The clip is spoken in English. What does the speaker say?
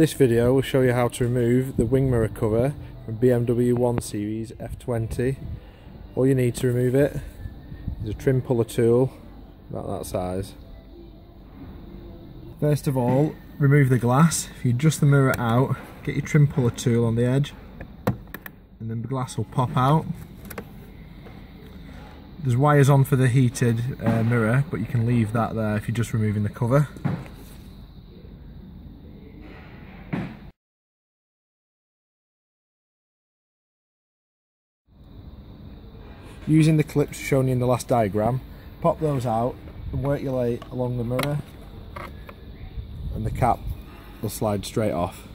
This video will show you how to remove the wing mirror cover from BMW 1 Series F20. All you need to remove it is a trim puller tool about that size. First of all, remove the glass. If you adjust the mirror out, get your trim puller tool on the edge and then the glass will pop out. There's wires on for the heated uh, mirror, but you can leave that there if you're just removing the cover. Using the clips shown in the last diagram, pop those out and work your way along the mirror and the cap will slide straight off.